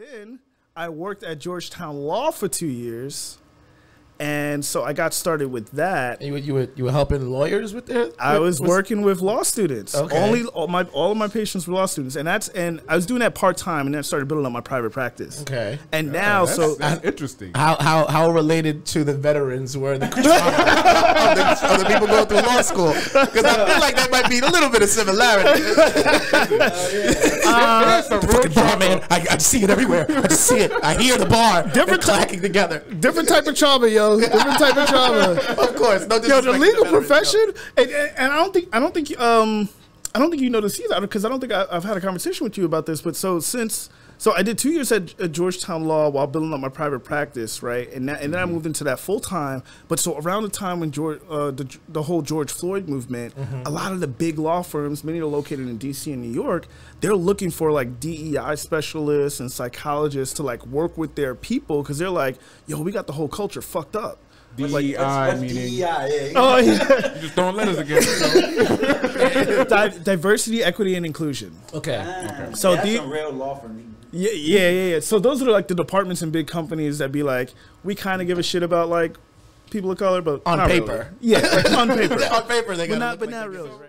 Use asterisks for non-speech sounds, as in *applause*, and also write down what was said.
then I worked at Georgetown Law for two years, and so I got started with that. And you were, you were you were helping lawyers with their. I with- was working with law students. Okay. Only all my all of my patients were law students, and that's and I was doing that part time, and then I started building up my private practice. Okay. And now, that's, so that's interesting. How how how related to the veterans were the, *laughs* of, the of the people going through law school? Because I feel like there might be a little bit of similarity. There's some real Fucking bar, man. I, I see it everywhere. I see it. I hear the bar. Different clacking together. different type of trauma, yo. Different type of trauma. Of course, no yo, the legal profession, and, and, and I don't think I don't think um I don't think you know this either because I don't think I, I've had a conversation with you about this. But so since so I did two years at, at Georgetown Law while building up my private practice, right, and that, and then I moved into that full time. But so around the time when George uh, the the whole George Floyd movement, a lot of the big law firms, many are located in D.C. and New York, they're looking for like DEI specialists and psychologists to like work with their people because they're like, yo, we got the whole culture fucked up. DEI What's meaning DEI? Yeah, Oh yeah. you *laughs* just throwing letters again. You know? *laughs* Di- diversity, equity, and inclusion. Okay. Ah, So that's the- some real law firm. Yeah, yeah, yeah, yeah. So those are like the departments and big companies that be like, we kind of give a shit about like people of color, but On not really. paper. Yeah, like on paper, *laughs* On paper, they but not, but not really. Right?